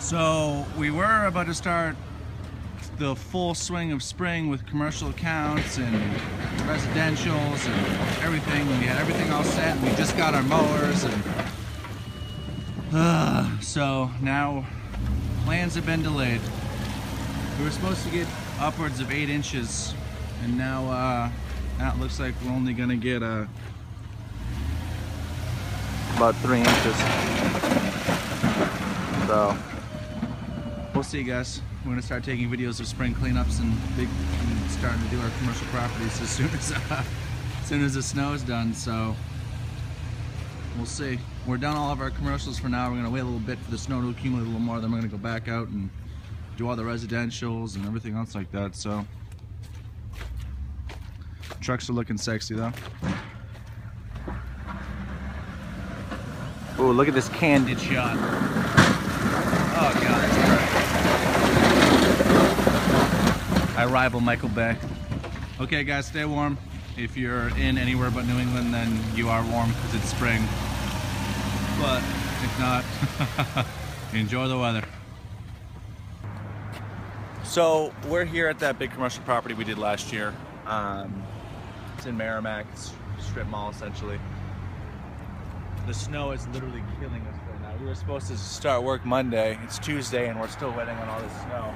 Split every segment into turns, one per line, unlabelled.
So we were about to start the full swing of spring with commercial accounts and residentials and everything. We had everything all set. We just got our mowers and uh, so now plans have been delayed. We were supposed to get upwards of eight inches and now uh, it looks like we're only gonna get uh, about three inches. So we'll see guys. We're gonna start taking videos of spring cleanups and big and starting to do our commercial properties as soon as uh, as soon as the snow is done. So we'll see. We're done all of our commercials for now. We're gonna wait a little bit for the snow to accumulate a little more. Then we're gonna go back out and do all the residentials and everything else like that. So trucks are looking sexy though. Oh, look at this candid shot. Oh god, I rival Michael Bay. Okay guys, stay warm. If you're in anywhere but New England, then you are warm because it's spring. But if not, enjoy the weather. So we're here at that big commercial property we did last year. Um, it's in Merrimack, it's strip mall essentially. The snow is literally killing us right now. We were supposed to start work Monday. It's Tuesday and we're still waiting on all this snow.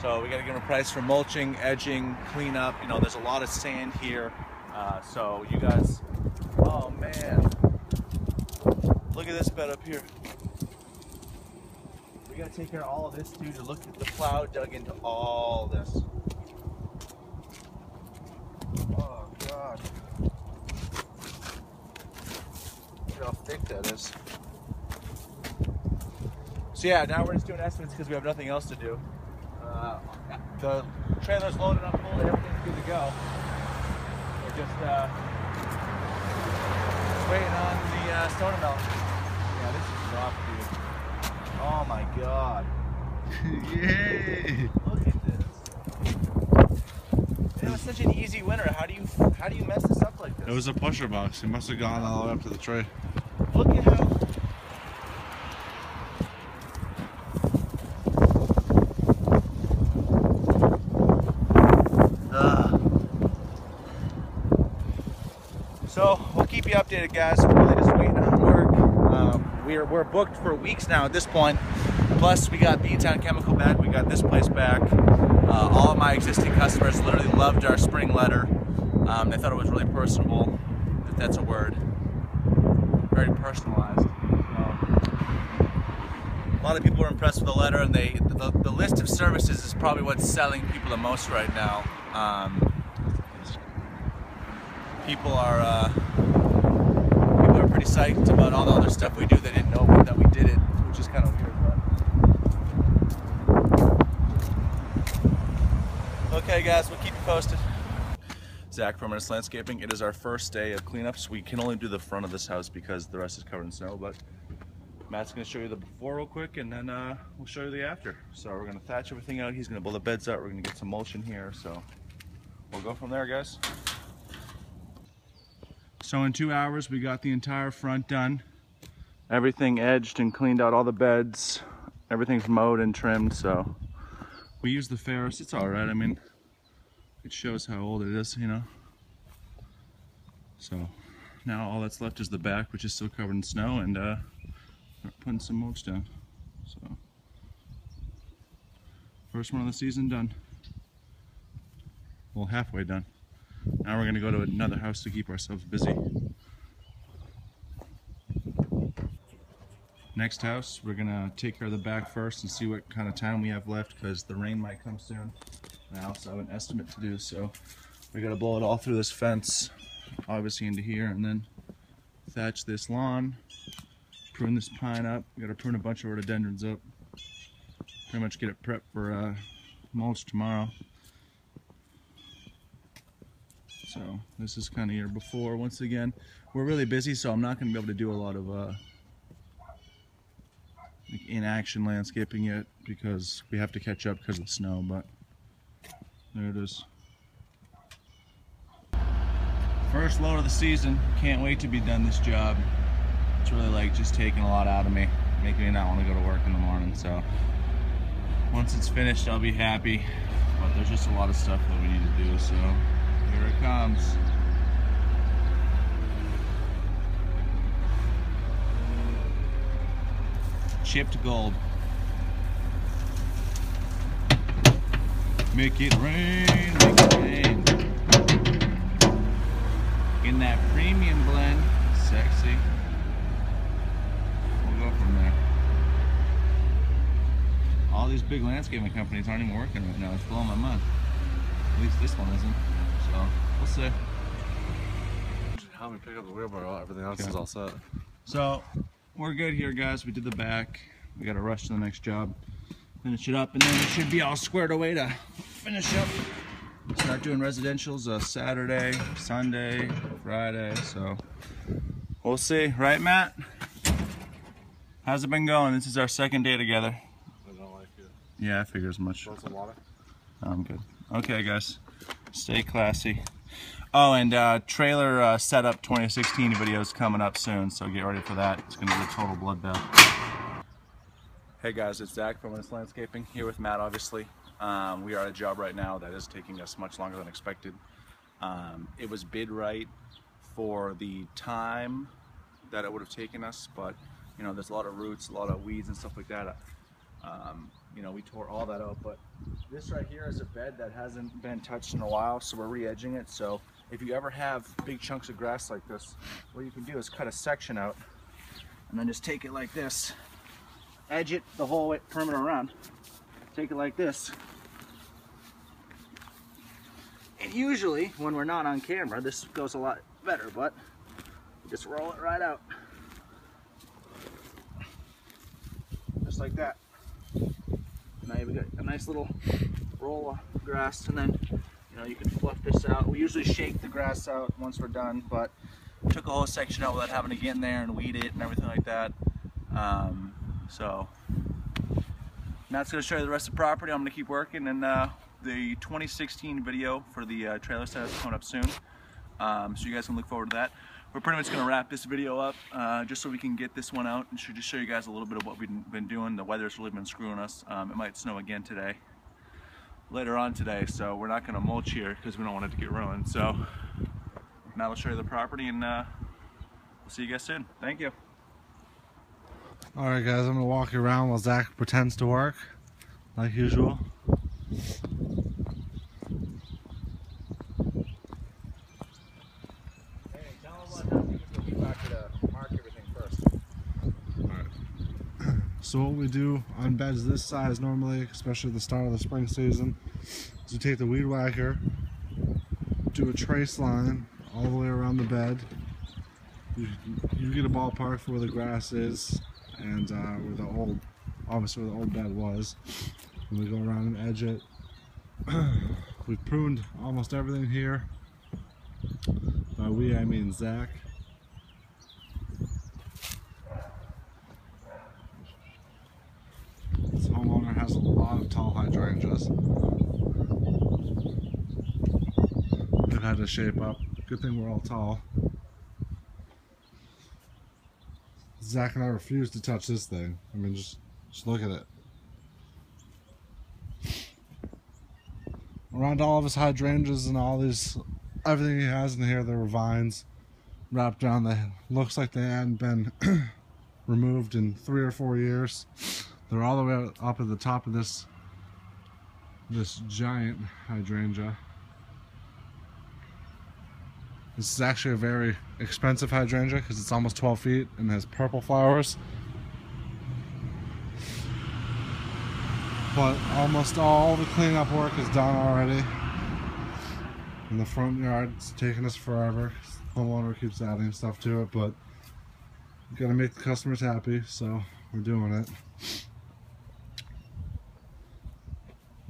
So we gotta give them a price for mulching, edging, cleanup. You know, there's a lot of sand here. Uh, so you guys, oh man. Look at this bed up here. We gotta take care of all of this, dude. To look at the plow dug into all this. Oh god. Look how thick that is. So yeah, now we're just doing estimates because we have nothing else to do. Uh, the trailer's loaded up full, everything's good to go. We're just, uh, waiting on the uh, stone to melt. Yeah, this is rough, dude. Oh my god.
Yay!
Look at this. It was such an easy winter. How do you how do you mess this up like this?
It was a pusher box. He must have gone all the way up to the tray.
Look at how. Ugh. So we'll keep you updated, guys. We're really just waiting on work. Um, we're we're booked for weeks now at this point. Plus, we got the town chemical back. We got this place back. Uh, all of my existing customers literally loved our spring letter. Um, they thought it was really personable, if that's a word. Very personalized. So, a lot of people were impressed with the letter, and they the, the list of services is probably what's selling people the most right now. Um, people are uh, pretty psyched about all the other stuff we do. They didn't know that we did it, which is kind of weird. But okay, guys, we'll keep you posted. Zack from Ernest Landscaping. It is our first day of cleanups. We can only do the front of this house because the rest is covered in snow, but Matt's gonna show you the before real quick and then uh, we'll show you the after. So we're gonna thatch everything out. He's gonna blow the beds out. We're gonna get some mulch in here. So we'll go from there, guys. So in two hours, we got the entire front done. Everything edged and cleaned out all the beds. Everything's mowed and trimmed, so we use the Ferris. It's all right. I mean, it shows how old it is, you know. So now all that's left is the back, which is still covered in snow, and uh, putting some mulch down. So first one of the season done. Well, halfway done. Now we're gonna go to another house to keep ourselves busy. Next house, we're gonna take care of the back first and see what kind of time we have left because the rain might come soon. I also have an estimate to do, so we gotta blow it all through this fence, obviously into here, and then thatch this lawn, prune this pine up. We gotta prune a bunch of rhododendrons up. Pretty much get it prepped for uh, mulch tomorrow. So this is kind of year before. Once again, we're really busy, so I'm not going to be able to do a lot of uh, in-action landscaping yet because we have to catch up because of the snow. But there it is. First load of the season. Can't wait to be done this job. It's really like just taking a lot out of me. making me not want to go to work in the morning. So once it's finished, I'll be happy. But there's just a lot of stuff that we need to do. So here it comes. Chipped gold. Make it rain, make it rain. In that premium blend, sexy. We'll go from there. All these big landscaping companies aren't even working right now. It's blowing my mind. At least this one isn't. See.
Help me pick up the wheelbarrow. Everything else
Okay.
is all set.
So we're good here, guys. We did the back. We got to rush to the next job, finish it up, and then it should be all squared away to finish up. Start doing residentials uh, Saturday, Sunday, Friday. So we'll see, right, Matt? How's it been going? This is our second day together.
I don't like it.
Yeah, I figure as much.
Want some water?
I'm good. Okay, guys. Stay classy. Oh, and uh, trailer uh, setup 2016 videos coming up soon, so get ready for that. It's going to be a total bloodbath. Hey guys, it's Zack from Witness Landscaping here with Matt, obviously. Um, we are at a job right now that is taking us much longer than expected. Um, it was bid right for the time that it would have taken us, but you know, there's a lot of roots, a lot of weeds and stuff like that. Um, you know, we tore all that out, but this right here is a bed that hasn't been touched in a while, so we're re-edging it. So if you ever have big chunks of grass like this, what you can do is cut a section out and then just take it like this, edge it the whole way perimeter around, take it like this. And usually when we're not on camera, this goes a lot better, but just roll it right out. Just like that. You've got a nice little roll of grass and then you know you can fluff this out. We usually shake the grass out once we're done, but took a whole section out without having to get in there and weed it and everything like that. Um, so Matt's gonna show you the rest of the property. I'm gonna keep working and uh, the 2016 video for the uh, trailer set is coming up soon. Um, so you guys can look forward to that. We're pretty much gonna wrap this video up uh, just so we can get this one out and should just show you guys a little bit of what we've been doing. The weather's really been screwing us. Um, it might snow again today, later on today, so we're not gonna mulch here because we don't want it to get ruined. So Matt will show you the property and uh, we'll see you guys soon. Thank you.
All right, guys. I'm gonna walk you around while Zack pretends to work, like usual.
Hey, tell them what happens when we get back to mark everything first.
So what we do on beds this size normally, especially at the start of the spring season, is we take the weed whacker, do a trace line all the way around the bed. You, you get a ballpark for where the grass is and uh, where the old, obviously where the old bed was. And we go around and edge it. We've pruned almost everything here. By we, I mean Zack. This homeowner has a lot of tall hydrangeas. They've had to shape up. Good thing we're all tall. Zack and I refuse to touch this thing. I mean, just, just look at it. Around all of his hydrangeas and all these, everything he has in here, there were vines wrapped around. They looks like they hadn't been removed in three or four years. They're all the way up at the top of this this giant hydrangea. This is actually a very expensive hydrangea because it's almost 12 feet and has purple flowers. But almost all the cleanup work is done already. In the front yard, it's taking us forever. The homeowner keeps adding stuff to it, but gotta make the customers happy, so we're doing it.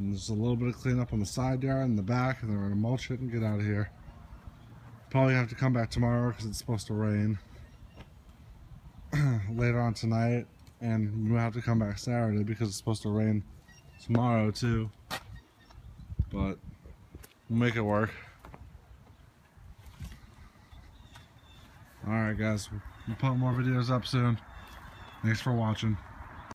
And there's a little bit of cleanup on the side yard and the back, and then we're gonna mulch it and get out of here. Probably have to come back tomorrow because it's supposed to rain later on tonight, and we'll have to come back Saturday because it's supposed to rain tomorrow too. But we'll make it work. Alright guys, we'll put more videos up soon. Thanks for watching.